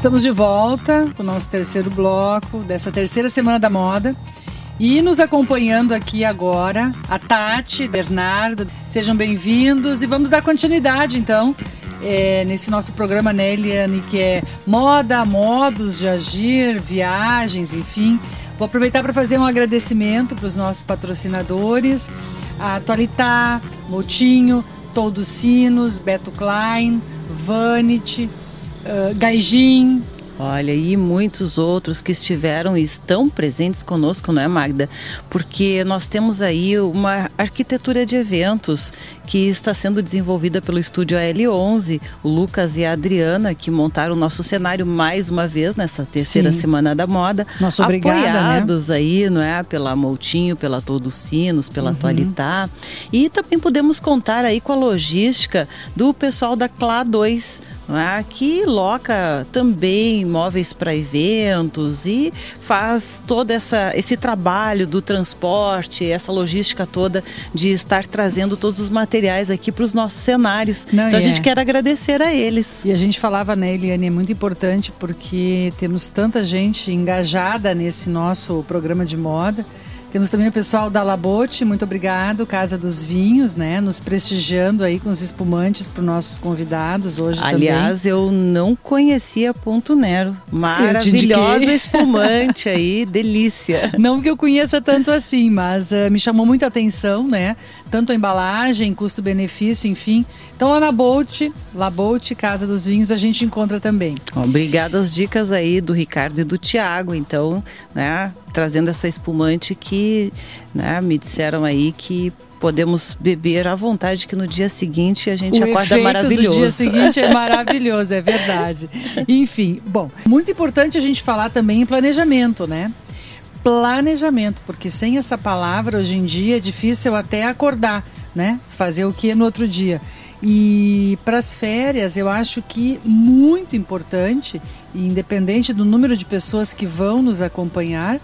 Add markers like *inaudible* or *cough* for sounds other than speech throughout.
Estamos de volta com o nosso terceiro bloco dessa terceira semana da moda. E nos acompanhando aqui agora, a Tati, Bernardo, sejam bem-vindos e vamos dar continuidade então é, nesse nosso programa, né, Eliane, que é moda, modos de agir, viagens, enfim. Vou aproveitar para fazer um agradecimento para os nossos patrocinadores, a Tualitá, Motinho, Todos Sinos, Beto Klein, Vanity, uh, Gaijin, Olha, e muitos outros que estiveram e estão presentes conosco, não é, Magda? Porque nós temos aí uma arquitetura de eventos que está sendo desenvolvida pelo estúdio AL11, o Lucas e a Adriana, que montaram o nosso cenário mais uma vez nessa terceira Sim. semana da moda. Nossa, obrigada, né? Apoiados né? aí, não é? Pela Moutinho, pela Todos Sinos, pela uhum. Atualitá. E também podemos contar aí com a logística do pessoal da CLA 2 né, que loca também móveis para eventos e faz todo essa, esse trabalho do transporte, essa logística toda de estar trazendo todos os materiais aqui para os nossos cenários. Não, então a gente é. quer agradecer a eles. E a gente falava, né, Eliane, é muito importante porque temos tanta gente engajada nesse nosso programa de moda. Temos também o pessoal da Labote, muito obrigado, Casa dos Vinhos, né? Nos prestigiando aí com os espumantes para os nossos convidados hoje Aliás, também. eu não conhecia Ponto Nero. Maravilhosa espumante aí, *laughs* delícia. Não que eu conheça tanto assim, mas uh, me chamou muita atenção, né? Tanto a embalagem, custo-benefício, enfim. Então lá na Bolt, Labote, Casa dos Vinhos, a gente encontra também. Obrigada as dicas aí do Ricardo e do Tiago, então, né? trazendo essa espumante que né, me disseram aí que podemos beber à vontade que no dia seguinte a gente o acorda maravilhoso. No dia seguinte é *laughs* maravilhoso, é verdade. Enfim, bom, muito importante a gente falar também em planejamento, né? Planejamento, porque sem essa palavra hoje em dia é difícil até acordar, né? Fazer o que no outro dia. E para as férias, eu acho que muito importante, independente do número de pessoas que vão nos acompanhar,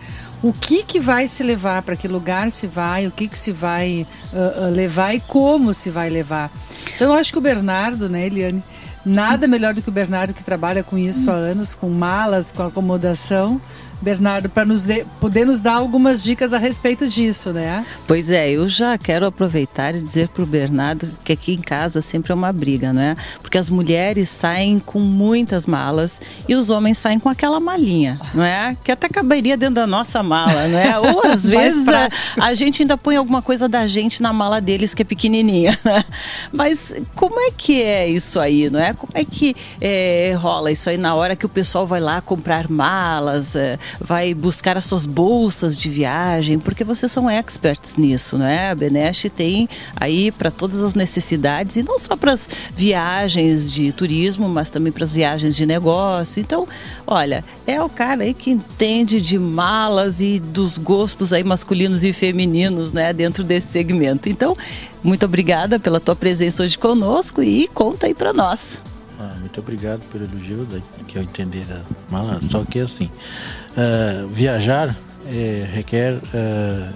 o que, que vai se levar, para que lugar se vai, o que, que se vai uh, uh, levar e como se vai levar. Então, eu acho que o Bernardo, né, Eliane, nada melhor do que o Bernardo que trabalha com isso há anos, com malas, com acomodação, Bernardo, para nos poder nos dar algumas dicas a respeito disso, né? Pois é, eu já quero aproveitar e dizer para o Bernardo que aqui em casa sempre é uma briga, né? Porque as mulheres saem com muitas malas e os homens saem com aquela malinha, não é? Que até caberia dentro da nossa mala, não é? Ou às *laughs* vezes a, a, gente ainda põe alguma coisa da gente na mala deles que é pequenininha, *laughs* né? Mas como é que é isso aí, não é? Como é que é, rola isso aí na hora que o pessoal vai lá comprar malas? É, vai buscar as suas bolsas de viagem, porque vocês são experts nisso, né? A Beneste tem aí para todas as necessidades e não só para as viagens de turismo, mas também para as viagens de negócio. Então, olha, é o cara aí que entende de malas e dos gostos aí masculinos e femininos, né, dentro desse segmento. Então, muito obrigada pela tua presença hoje conosco e conta aí para nós. Ah, muito obrigado pelo elogio, que eu entendi da mala. Só que assim, uh, viajar é, requer uh,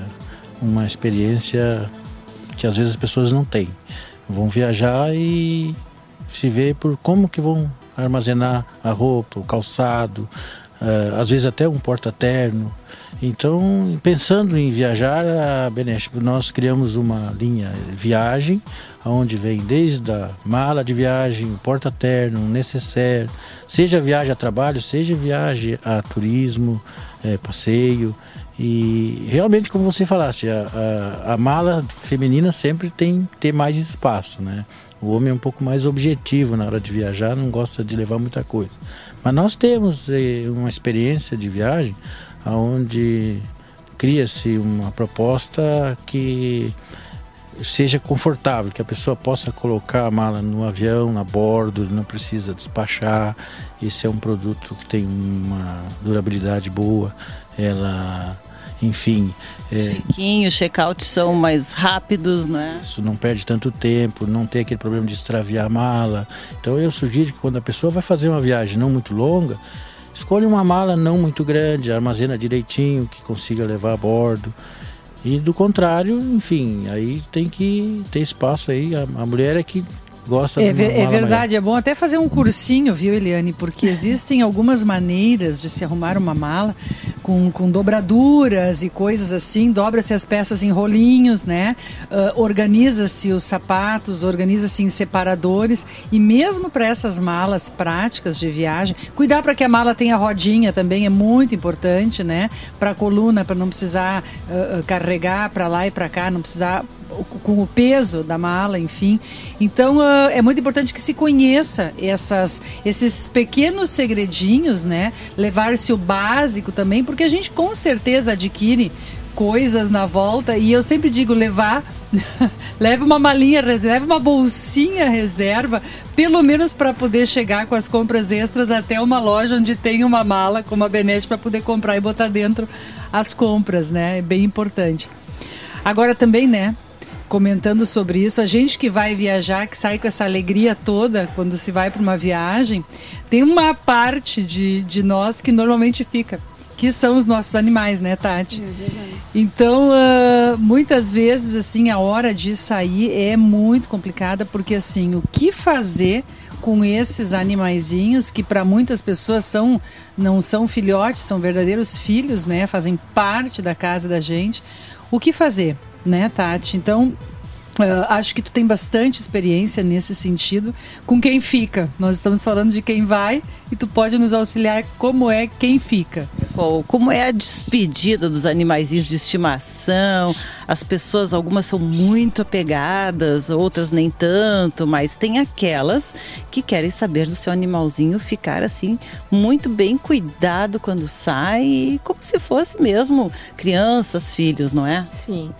uma experiência que às vezes as pessoas não têm. Vão viajar e se ver por como que vão armazenar a roupa, o calçado, às vezes até um porta-terno. Então, pensando em viajar, a Beneste, nós criamos uma linha viagem onde vem desde a mala de viagem, porta-terno, necessaire, seja viagem a trabalho, seja viagem a turismo, é, passeio. E realmente, como você falaste, a, a, a, mala feminina sempre tem que ter mais espaço, né? O homem é um pouco mais objetivo na hora de viajar, não gosta de levar muita coisa. Mas nós temos é, uma experiência de viagem onde cria-se uma proposta que seja confortável, que a pessoa possa colocar a mala no avião, a bordo, não precisa despachar. Esse é um produto que tem uma durabilidade boa, ela, enfim. É, Check-in, check-out são mais rápidos, né? Isso não perde tanto tempo, não tem aquele problema de extraviar a mala. Então eu sugiro que quando a pessoa vai fazer uma viagem não muito longa, escolha uma mala não muito grande, armazena direitinho, que consiga levar a bordo. E do contrário, enfim, aí tem que ter espaço aí. A, a mulher é que gosta é, É mala verdade, maior. é bom até fazer um cursinho, viu, Eliane? Porque existem algumas maneiras de se arrumar uma mala com, com dobraduras e coisas assim. Dobra-se as peças em rolinhos, né? Uh, organiza-se os sapatos, organiza-se em separadores. E mesmo para essas malas práticas de viagem, cuidar para que a mala tenha rodinha também é muito importante, né? Para a coluna, para não precisar uh, carregar para lá e para cá, não precisar com o peso da mala, enfim. Então uh, é muito importante que se conheça essas, esses pequenos segredinhos, né? Levar-se o básico também, porque a gente com certeza adquire coisas na volta e eu sempre digo levar *laughs* leve uma malinha reserva, uma bolsinha reserva, pelo menos para poder chegar com as compras extras até uma loja onde tem uma mala com uma benete para poder comprar e botar dentro as compras, né? É bem importante. Agora também, né? comentando sobre isso. A gente que vai viajar, que sai com essa alegria toda quando se vai para uma viagem, tem uma parte de, de nós que normalmente fica, que são os nossos animais, né, Tati? É verdade. Então, uh, muitas vezes, assim, a hora de sair é muito complicada, porque, assim, o que fazer com esses animaizinhos que para muitas pessoas são não são filhotes, são verdadeiros filhos, né? Fazem parte da casa da gente. O que fazer? né, Tati? Então, Uh, acho que tu tem bastante experiência nesse sentido. Com quem fica? Nós estamos falando de quem vai e tu pode nos auxiliar como é quem fica. como é a despedida dos animaizinhos de estimação? As pessoas, algumas são muito apegadas, outras nem tanto, mas tem aquelas que querem saber do seu animalzinho ficar assim muito bem cuidado quando sai, como se fosse mesmo crianças, filhos, não é? Sim.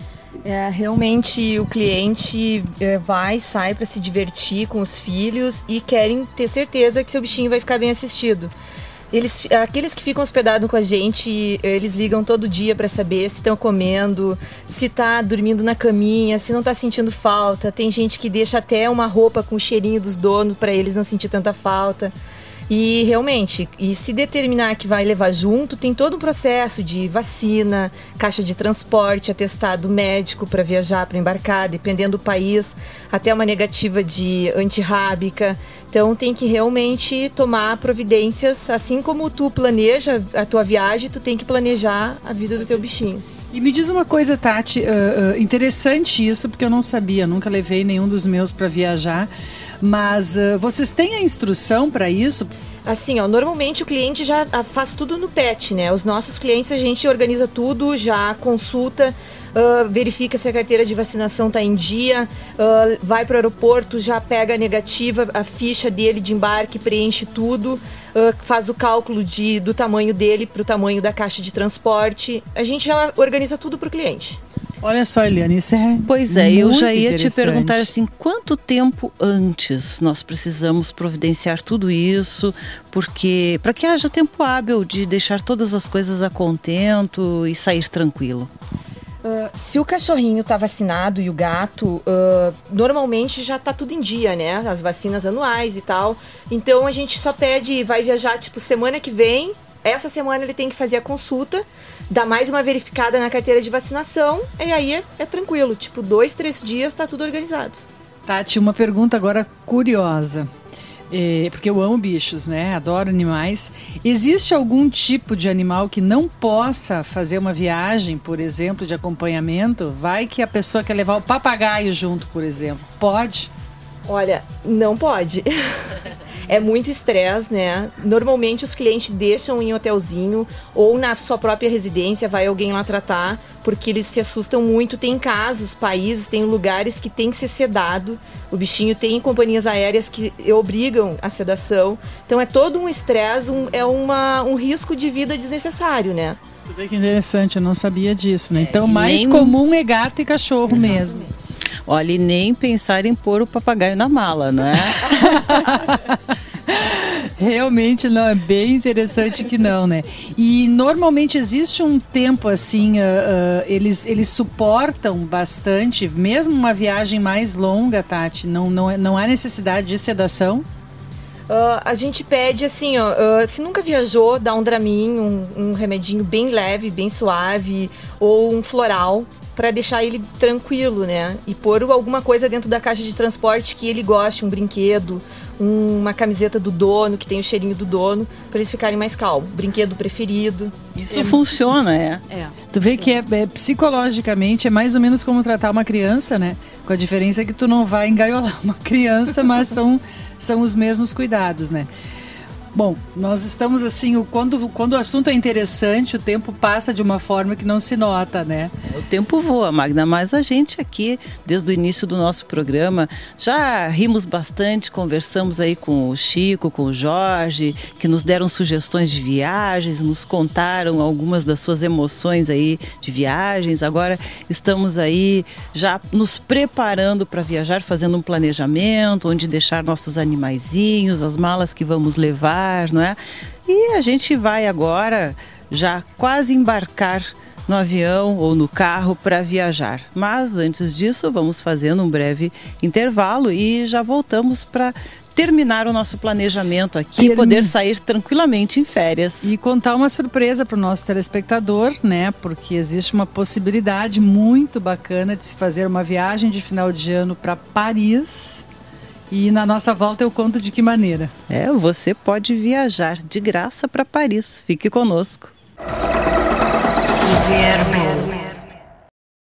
É, realmente o cliente é, vai, sai para se divertir com os filhos e querem ter certeza que seu bichinho vai ficar bem assistido. Eles, aqueles que ficam hospedados com a gente, eles ligam todo dia para saber se estão comendo, se está dormindo na caminha, se não está sentindo falta. Tem gente que deixa até uma roupa com o cheirinho dos donos para eles não sentir tanta falta. E realmente, e se determinar que vai levar junto, tem todo um processo de vacina, caixa de transporte, atestado médico para viajar, para embarcar, dependendo do país, até uma negativa de antirrábica. Então tem que realmente tomar providências, assim como tu planeja a tua viagem, tu tem que planejar a vida do teu bichinho. E me diz uma coisa, Tati, uh, uh, interessante isso, porque eu não sabia, nunca levei nenhum dos meus para viajar. Mas uh, vocês têm a instrução para isso? Assim, ó, normalmente o cliente já faz tudo no PET, né? Os nossos clientes a gente organiza tudo, já consulta, uh, verifica se a carteira de vacinação está em dia, uh, vai para o aeroporto, já pega a negativa, a ficha dele de embarque, preenche tudo, uh, faz o cálculo de, do tamanho dele para o tamanho da caixa de transporte. A gente já organiza tudo para o cliente. Olha só, Eliane, isso é. Pois é, eu já ia te perguntar assim: quanto tempo antes nós precisamos providenciar tudo isso? Porque para que haja tempo hábil de deixar todas as coisas a contento e sair tranquilo. Uh, se o cachorrinho está vacinado e o gato, uh, normalmente já está tudo em dia, né? As vacinas anuais e tal. Então a gente só pede, vai viajar tipo semana que vem, essa semana ele tem que fazer a consulta, dar mais uma verificada na carteira de vacinação, e aí é, é tranquilo. Tipo, dois, três dias tá tudo organizado. Tati, uma pergunta agora curiosa. É, porque eu amo bichos, né? Adoro animais. Existe algum tipo de animal que não possa fazer uma viagem, por exemplo, de acompanhamento? Vai que a pessoa quer levar o papagaio junto, por exemplo. Pode? Olha, não pode. *laughs* é muito estresse, né? Normalmente os clientes deixam em hotelzinho ou na sua própria residência, vai alguém lá tratar, porque eles se assustam muito. Tem casos, países, tem lugares que tem que ser sedado. O bichinho tem companhias aéreas que obrigam a sedação. Então é todo um estresse, um, é uma, um risco de vida desnecessário, né? Tu vê que interessante, eu não sabia disso, né? Então, mais nem... comum é gato e cachorro Exatamente. mesmo. Olha, e nem pensar em pôr o papagaio na mala, não é? *laughs* Realmente não, é bem interessante que não, né? E normalmente existe um tempo assim, uh, uh, eles, eles suportam bastante, mesmo uma viagem mais longa, Tati, não, não, é, não há necessidade de sedação? Uh, a gente pede assim, ó, uh, se nunca viajou, dá um Dramin, um, um, remedinho bem leve, bem suave, ou um floral, para deixar ele tranquilo, né? E pôr alguma coisa dentro da caixa de transporte que ele goste, um brinquedo, uma camiseta do dono, que tem o cheirinho do dono, para eles ficarem mais calmos. Brinquedo preferido. Isso é. funciona, é. é. Tu vê que é, é, psicologicamente é mais ou menos como tratar uma criança, né? Com a diferença que tu não vai engaiolar *laughs* uma criança, mas são, são os mesmos cuidados, né? Bom, nós estamos assim, quando, quando o assunto é interessante, o tempo passa de uma forma que não se nota, né? O tempo voa, Magna, mas a gente aqui, desde o início do nosso programa, já rimos bastante, conversamos aí com o Chico, com o Jorge, que nos deram sugestões de viagens, nos contaram algumas das suas emoções aí de viagens. Agora estamos aí já nos preparando para viajar, fazendo um planejamento, onde deixar nossos animaizinhos, as malas que vamos levar não é? E a gente vai agora já quase embarcar no avião ou no carro para viajar. Mas antes disso, vamos fazendo um breve intervalo e já voltamos para terminar o nosso planejamento aqui e poder sair tranquilamente em férias. E contar uma surpresa para o nosso telespectador, né? Porque existe uma possibilidade muito bacana de se fazer uma viagem de final de ano para Paris e na nossa volta eu conto de que maneira. É, você pode viajar de graça para Paris. Fique conosco. Governo